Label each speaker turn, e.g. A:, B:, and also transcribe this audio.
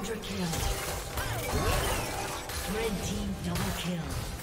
A: Quadra kill. Red team double kill.